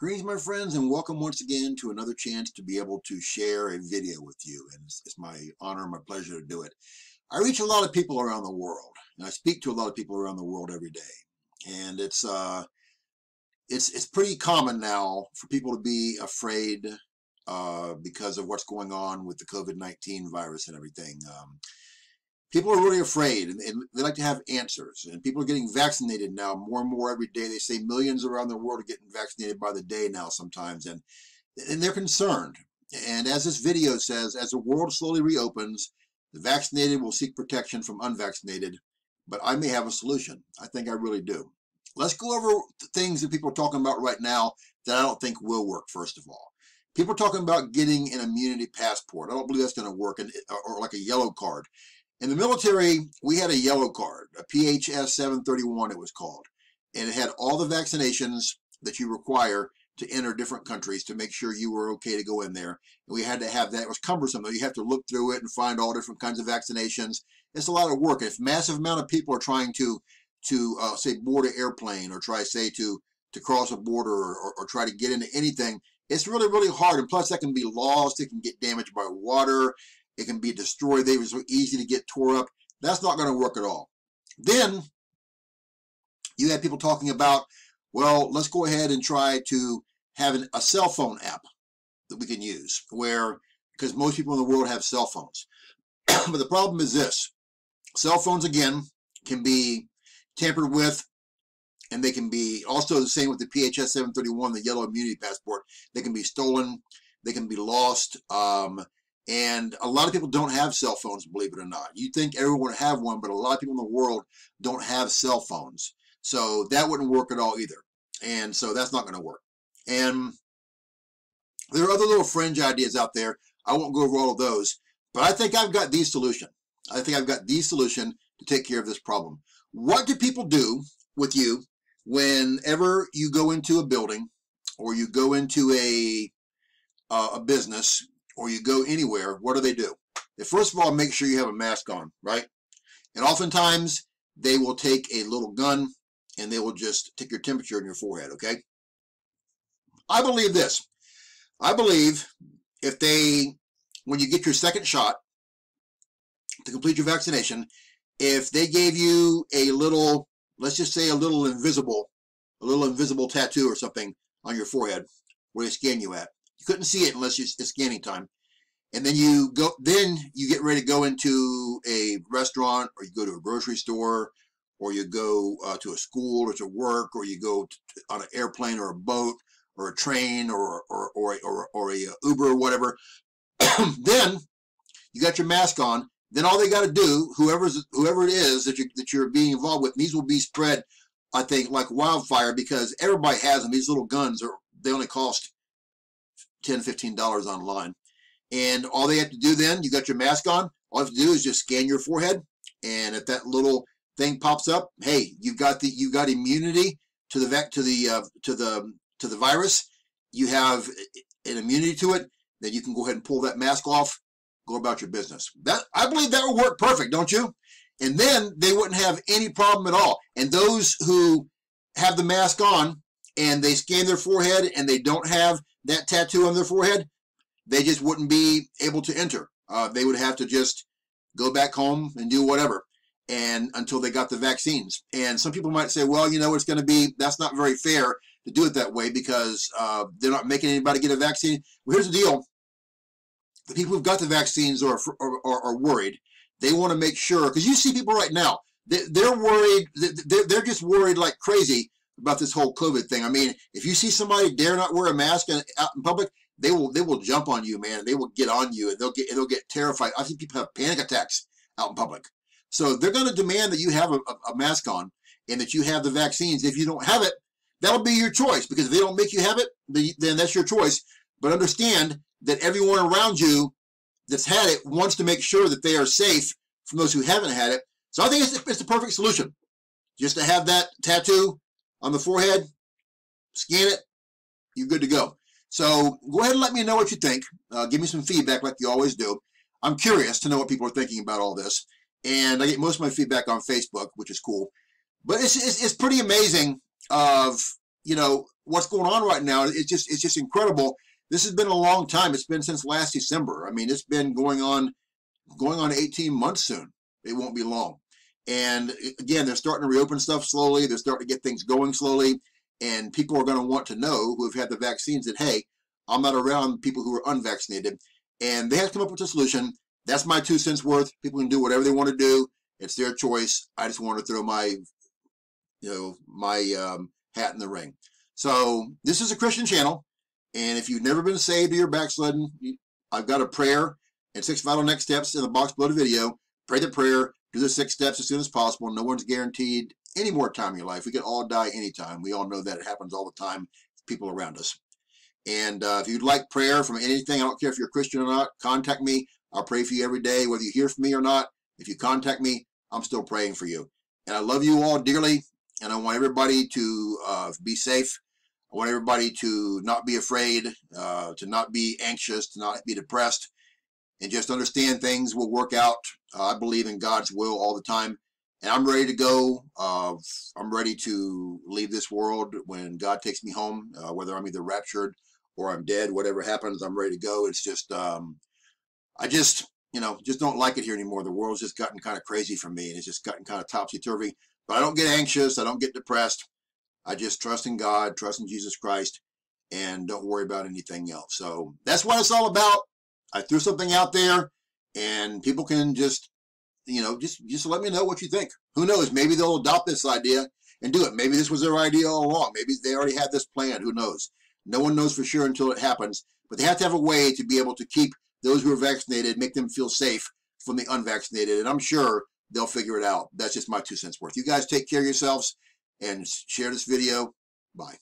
Greetings, my friends, and welcome once again to another chance to be able to share a video with you. And it's, it's, my honor and my pleasure to do it. I reach a lot of people around the world, and I speak to a lot of people around the world every day. And it's uh, it's it's pretty common now for people to be afraid uh, because of what's going on with the COVID-19 virus and everything. Um, people are really afraid and, they like to have answers. And people are getting vaccinated now more and more every day. They say millions around the world are getting vaccinated by the day now sometimes. And, and they're concerned. And as this video says, as the world slowly reopens, the vaccinated will seek protection from unvaccinated. But I may have a solution. I think I really do. Let's go over things that people are talking about right now that I don't think will work, first of all. People are talking about getting an immunity passport. I don't believe that's going to work, and or like a yellow card. In the military, we had a yellow card, a PHS 731 it was called, and it had all the vaccinations that you require to enter different countries to make sure you were okay to go in there. And we had to have that. It was cumbersome though. You have to look through it and find all different kinds of vaccinations. It's a lot of work. If massive amount of people are trying to to uh, say board an airplane or try say to to cross a border or, or, or try to get into anything, it's really really hard. And plus, that can be lost. It can get damaged by water. It can be destroyed. They were so easy to get tore up. That's not going to work at all. Then you had people talking about, well, let's go ahead and try to have an, a cell phone app that we can use where, because most people in the world have cell phones. but the problem is this, cell phones, again, can be tampered with and they can be also the same with the PHS 731, the yellow immunity passport. They can be stolen, they can be lost. Um, and a lot of people don't have cell phones, believe it or not. You think everyone would have one, but a lot of people in the world don't have cell phones. So that wouldn't work at all either. And so that's not going to work. And there are other little fringe ideas out there. I won't go over all of those, but I think I've got the solution. I think I've got the solution to take care of this problem. What do people do with you whenever you go into a building or you go into a uh, a business or you go anywhere, what do they do? They first of all make sure you have a mask on, right? And oftentimes they will take a little gun and they will just take your temperature in your forehead, okay? I believe this. I believe if they, when you get your second shot to complete your vaccination, if they gave you a little, let's just say a little invisible, a little invisible tattoo or something on your forehead where they scan you at, you couldn't see it unless it's scanning time. And then you go, then you get ready to go into a restaurant or you go to a grocery store or you go uh, to a school or to work or you go to, on an airplane or a boat or a train or, or, or, or, or a Uber or whatever. then you got your mask on. Then all they got to do, whoever's whoever it is that you that you're being involved with, these will be spread, I think, like wildfire because everybody has them. These little guns are they only cost 10 $15 online. And all they have to do then, you got your mask on, all you have to do is just scan your forehead. And if that little thing pops up, hey, you've got the you've got immunity to the vet to the uh, to the to the virus. You have an immunity to it. Then you can go ahead and pull that mask off, go about your business. That I believe that would work perfect, don't you? And then they wouldn't have any problem at all. And those who have the mask on and they scan their forehead and they don't have that tattoo on their forehead, they just wouldn't be able to enter. Uh, they would have to just go back home and do whatever and until they got the vaccines. And some people might say, well, you know, it's going to be, that's not very fair to do it that way because uh, they're not making anybody get a vaccine. Well, here's the deal. The people who've got the vaccines are, are, are, are worried. They want to make sure, because you see people right now, they, they're worried, they're, they're just worried like crazy about this whole COVID thing. I mean, if you see somebody dare not wear a mask out in public, they will they will jump on you, man. They will get on you, and they'll get they'll get terrified. I think people have panic attacks out in public, so they're going to demand that you have a, a, mask on and that you have the vaccines. If you don't have it, that'll be your choice because if they don't make you have it, then that's your choice. But understand that everyone around you that's had it wants to make sure that they are safe from those who haven't had it. So I think it's, it's the perfect solution. Just to have that tattoo on the forehead, scan it, you're good to go. So go ahead and let me know what you think. Uh, give me some feedback like you always do. I'm curious to know what people are thinking about all this. And I get most of my feedback on Facebook, which is cool. But it's, it's, it's pretty amazing of, you know, what's going on right now, it's just it's just incredible. This has been a long time. It's been since last December. I mean, it's been going on going on 18 months soon. It won't be long. And again, they're starting to reopen stuff slowly. They're starting to get things going slowly. And people are going to want to know who have had the vaccines that, hey, I'm not around people who are unvaccinated. And they have come up with a solution. That's my two cents worth. People can do whatever they want to do. It's their choice. I just want to throw my, you know, my um, hat in the ring. So this is a Christian channel. And if you've never been saved or you're backsliding, I've got a prayer and six vital next steps in the box below the video. Pray the prayer. Do the six steps as soon as possible. No one's guaranteed any more time in your life. We can all die anytime. We all know that it happens all the time. People around us. And uh, if you'd like prayer from anything, I don't care if you're a Christian or not, contact me. I'll pray for you every day, whether you hear from me or not. If you contact me, I'm still praying for you. And I love you all dearly, and I want everybody to uh, be safe. I want everybody to not be afraid, uh, to not be anxious, to not be depressed, and just understand things will work out. Uh, I believe in God's will all the time. And I'm ready to go. Uh, I'm ready to leave this world when God takes me home, uh, whether I'm either raptured or I'm dead, whatever happens, I'm ready to go. It's just, um, I just, you know, just don't like it here anymore. The world's just gotten kind of crazy for me and it's just gotten kind of topsy-turvy. But I don't get anxious. I don't get depressed. I just trust in God, trust in Jesus Christ, and don't worry about anything else. So that's what it's all about. I threw something out there and people can just, you know, just, just let me know what you think. Who knows? Maybe they'll adopt this idea and do it. Maybe this was their idea all along. Maybe they already had this plan. Who knows? No one knows for sure until it happens. But they have to have a way to be able to keep those who are vaccinated, make them feel safe from the unvaccinated. And I'm sure they'll figure it out. That's just my two cents worth. You guys take care of yourselves and share this video. Bye.